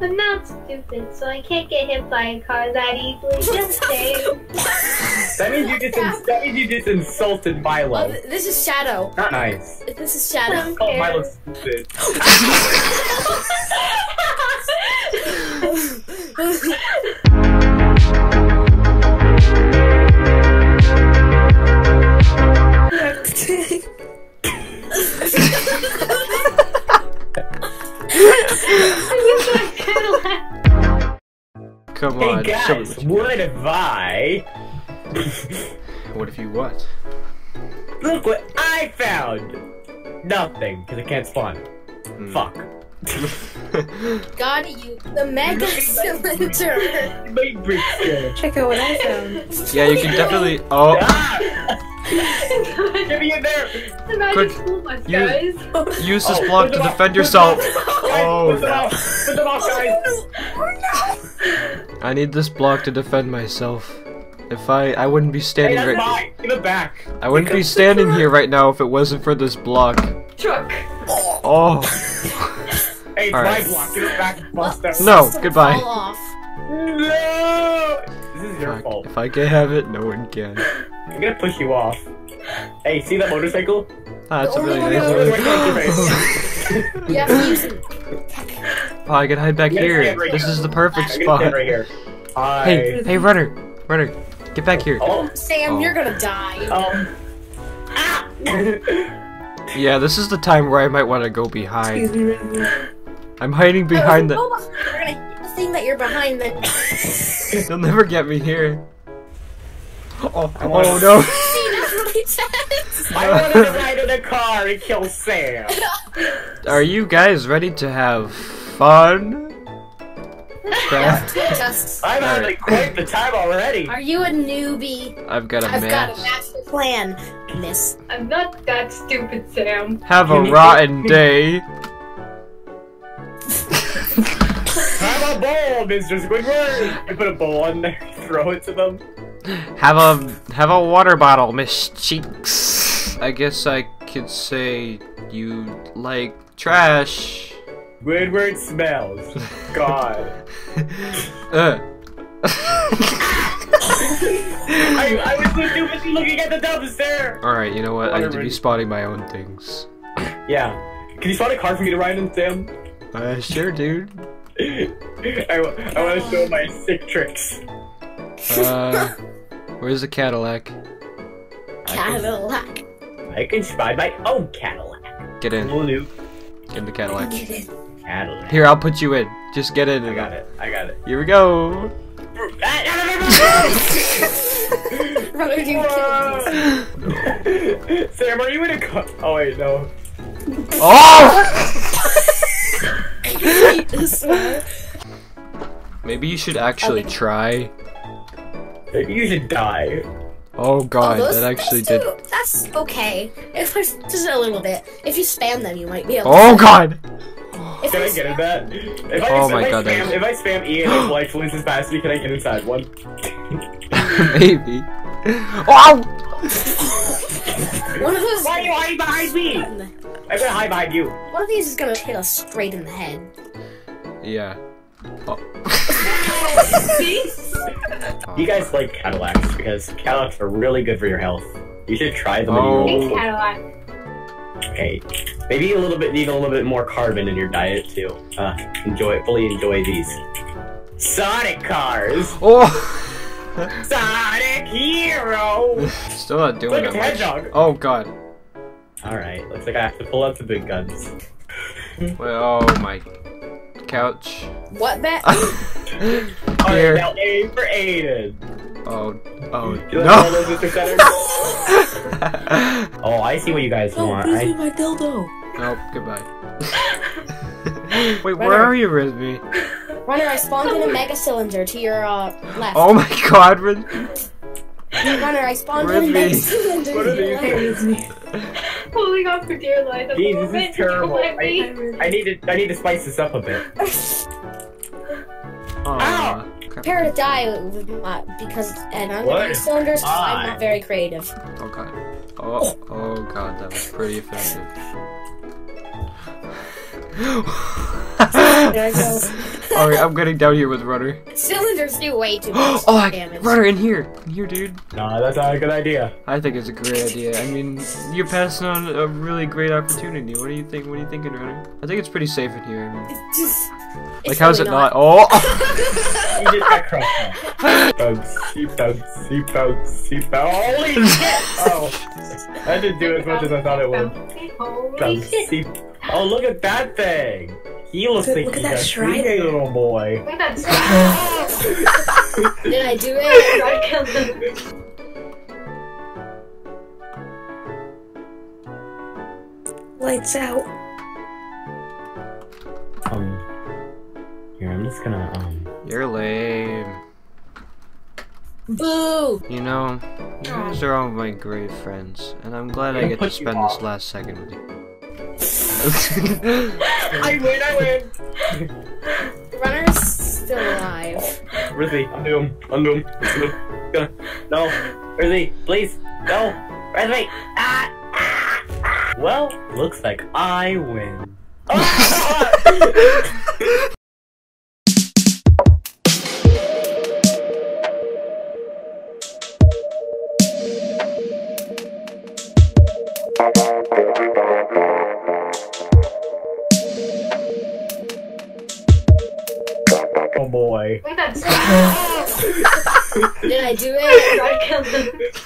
I'm not stupid, so I can't get hit by a car that easily. Just saying. That means you just ins- that means you just insulted Oh, Milo. th- this is Shadow. Not nice. This is Shadow. Call Milo stupid. Come Hey on, show me guys, what you what if I What if you what? look what I found? Nothing, because it can't spawn. Hmm. Fuck. Got you. The mega cylinder. My brick. Check out what I found. Yeah, you can definitely. Oh, Ah! Get me in there! The magic Quick, school bus, you- guys. use this Oh, block put to them off, defend put them yourself. off. Guys, Oh, put them off, put them off, guys. I need this block to defend myself. If I, I wouldn't be Hey, standing that's right. mine. Give it back. I wouldn't be standing here right now if it wasn't for this block. Truck. Oh, Hey, it's Alright. my block. Give it back, Buster. No, goodbye. Fall off. No! This is your fuck. fault. If I can have it, no one can. I'm gonna push you off. Hey, see that motorcycle? Ah, that's a really Oh, nice one. next to your face. You have to use it. Oh, I can hide back I'm here. right This here. is the perfect spot. right here. Hi. Hey, hey, runner, runner, get back here. Oh, Sam, Oh. you're gonna die. um. Ah! Yeah, this is the time where I might want to go Excuse behind. me, I'm hiding behind the. Oh, We're gonna hit the thing that you're behind. Then They'll never get me here. Oh, I wanna- oh no. see that's really sad. I wanted to ride in a car and kill Sam. Are you guys ready to have fun? Craft? Just, I'm having quite the time already. are you a newbie? I've got a I've got a master plan, Miss. I'm not that stupid, Sam. Have You a rotten to- day. Have a bowl, Mr. Squidward. You put a bowl on there, throw it to them. Have a have a water bottle, Miss Cheeks. I guess I could say you like trash. Squidward smells. God. Uh. I, I was so too busy looking at the dumpster. Alright, you know what? I need to Water be ready. spotting my own things. Yeah. Can you spot a car for me to ride in, Sam? Uh, sure, dude. I, want to show my sick tricks. Uh, where's the Cadillac? Cadillac. I can spot my own Cadillac. Get in. Blue Get in the Cadillac. Cadillac. Here, I'll put you in. Just get in. I got it. I got it. Here we go. Runner, you killed. Sam, are you in a car? Oh wait, no. Oh! Maybe you should actually Okay. try. You should die. Oh god, Oh, that actually those did. do- That's okay. If there's just a little bit. If you spam them, you might be able. Oh to god! If Can I you get in spam- that? If I, Oh if my I God, that spam, is- if I spam Ian with life fluences capacity, can I get inside one? Maybe. Oh! One of those. Why are you hiding behind me? I'm gonna hide behind you. One of these is gonna hit us straight in the head. Yeah. Oh. You guys like Cadillacs because Cadillacs are really good for your health. You should try them. Oh. when Big old. Cadillac. Okay. Maybe a little bit need a little bit more carbon in your diet too. Uh, enjoy fully enjoy these. Sonic cars. Oh! Sonic Hero. Still not doing Look, it it's a much. hedgehog. Oh god. All right. Looks like I have to pull out the big guns. Well, oh my couch. What that? All right, now aim for Aiden. Oh, oh You like all no! those, Mr. Center? oh, I see what you guys Oh, want. please I, leave my dildo. nope, goodbye. Wait, where are you, Rizby? Runner, I spawned in a mega cylinder to your uh, left. Oh my god, Riz- Runner, I spawned in a mega cylinder What to are your these? left. Hey, it's me. Holding on for dear life. Jeez, this is terrible. Don't let me. Hi, Rizzy. I need to I need to spice this up a bit. Aw. Prepare to die with my, because and I'm What? mega cylinders. 'cause I'm not very creative. Oh god. Oh, oh god, that was pretty effective. There I go. Alright, I'm getting down here with Runner. Cylinders do way too much oh, I, damage. Runner, in here. In here, dude. Nah, that's not a good idea. I think it's a great idea. I mean, you're passing on a really great opportunity. What do you think? What are you thinking, Runner? I think it's pretty safe in here. I mean, It's just. like, it's how's really it not? Oh! You just got crushed. Bounce, seatbelts, seatbelts, seatbelts. Holy shit! Oh, that didn't do as much as I thought it would. Holy shit. Oh, look at that thing. He looks Look- like look at he's that a shrine. little boy. Look at that. Did I do it? I killed him. Lights out. Um, here I'm just gonna um. You're lame. Boo! You know, you guys are all my great friends, and I'm glad I get to spend this last second with you. I win! I win! Runner's still alive. Rizzy, undo him, undo him. Gonna, no, Rizzy, please, no, Rizzy. Ah, ah, ah. Well, looks like I win. Did I do it?